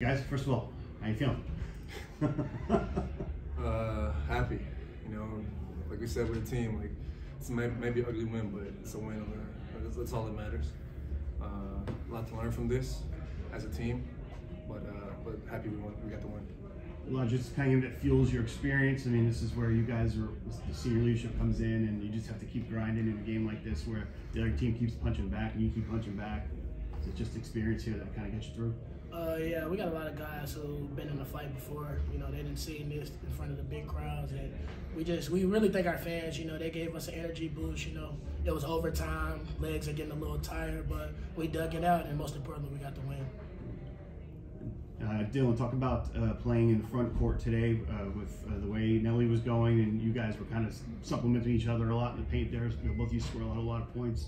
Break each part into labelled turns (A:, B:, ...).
A: Guys, first of all, how you feeling?
B: uh, happy. You know, like we said with the team, like it's may, maybe an ugly win, but it's a win. That's, that's all that matters. Uh, a lot to learn from this as a team, but uh, but happy we won, we got the win.
A: Well, just kind of that fuels your experience. I mean, this is where you guys are. The senior leadership comes in, and you just have to keep grinding in a game like this, where the other team keeps punching back, and you keep punching back. It's just experience here that kind of gets you through.
C: Uh, yeah, we got a lot of guys who've been in the fight before. You know, they didn't see this in front of the big crowds, and we just we really thank our fans. You know, they gave us an energy boost. You know, it was overtime, legs are getting a little tired, but we dug it out, and most importantly, we got the win.
A: Uh, Dylan, talk about uh, playing in the front court today uh, with uh, the way Nelly was going, and you guys were kind of supplementing each other a lot in the paint there. You know, both of you score a lot, a lot of points.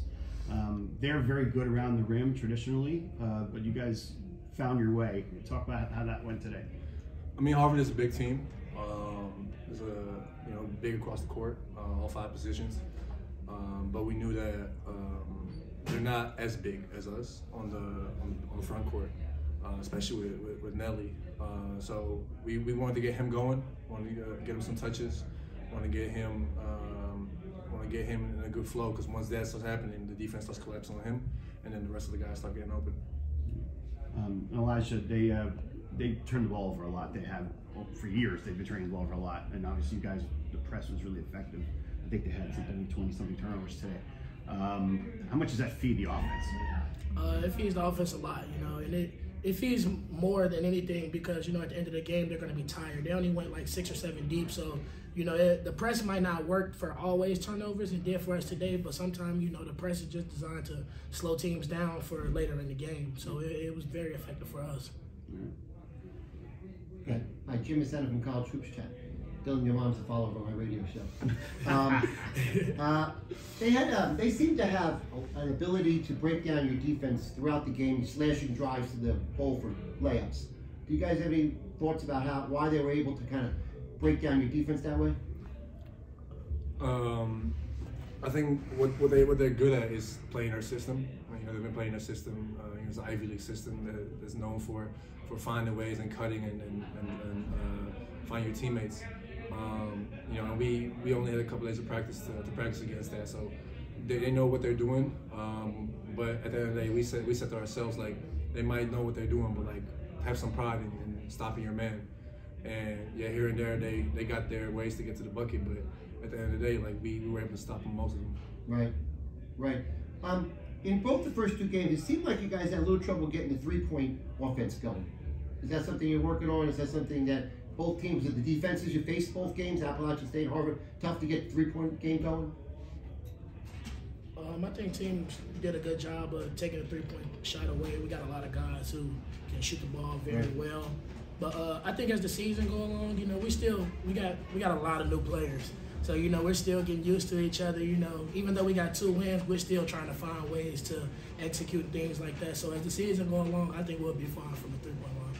A: Um, they're very good around the rim traditionally, uh, but you guys found your way. Talk about how that went today.
B: I mean, Harvard is a big team. Um, it's a you know big across the court, uh, all five positions. Um, but we knew that um, they're not as big as us on the on, on the front court, uh, especially with, with, with Nelly. Uh, so we, we wanted to get him going. Wanted to get him some touches. Want to get him um, want to get him in a good flow because once that starts happening, the defense starts collapsing on him, and then the rest of the guys start getting open.
A: Um, Elijah, they uh, they turn the ball over a lot. They have well, for years. They've been turning the ball over a lot, and obviously, you guys, the press was really effective. I think they had something like twenty something turnovers today. Um, how much does that feed the offense?
C: Uh, it feeds the offense a lot, you know, and it it feeds more than anything because you know at the end of the game they're going to be tired. They only went like six or seven deep, so you know it, the press might not work for always turnovers and did for us today, but sometimes you know the press is just designed to slow teams down for later in the game. So it, it was very effective for us.
D: Okay. Hi, Jim Messina from College Hoops Chat. Dylan, your mom's a follower on my radio show. Um, uh, they had, um, they seem to have an ability to break down your defense throughout the game, slashing drives to the hole for layups. Do you guys have any thoughts about how why they were able to kind of break down your defense that way?
B: Um, I think what, what they what they're good at is playing our system. You know, they've been playing our system. Uh, it's an Ivy League system that is known for for finding ways and cutting and and, and, and uh, finding your teammates. Um, you know, and we we only had a couple days of practice to, to practice against that, so they, they know what they're doing. Um, but at the end of the day, we said we said to ourselves like they might know what they're doing, but like have some pride in, in stopping your man. And yeah, here and there they they got their ways to get to the bucket, but at the end of the day, like we, we were able to stop them most of them.
D: Right, right. Um, in both the first two games, it seemed like you guys had a little trouble getting the three-point offense going. Is that something you're working on? Is that something that both teams, the defenses you faced both games, Appalachian State, Harvard, tough to get three-point game going?
C: Um, I think teams did a good job of taking a three-point shot away. We got a lot of guys who can shoot the ball very right. well. But uh, I think as the season go along, you know, we still we got we got a lot of new players. So you know, we're still getting used to each other. You know, even though we got two wins, we're still trying to find ways to execute things like that. So as the season go along, I think we'll be fine from the three-point
D: line.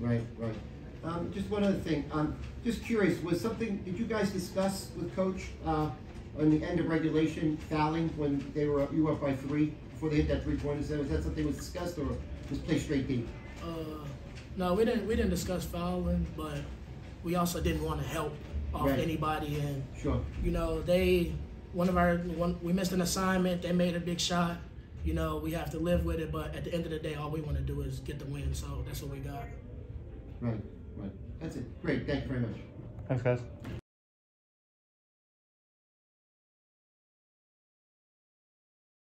D: Right, right. Um, just one other thing. Um, just curious, was something did you guys discuss with Coach uh, on the end of regulation fouling when they were you were up by three before they hit that three-pointer? Was that something was discussed or just play straight deep?
C: Uh, no, we didn't. We didn't discuss fouling, but we also didn't want to help off right. anybody. And
D: sure,
C: you know, they one of our one we missed an assignment. They made a big shot. You know, we have to live with it. But at the end of the day, all we want to do is get the win. So that's what we got.
D: Right, That's it. Great. Thank you very much.
A: Thanks, guys.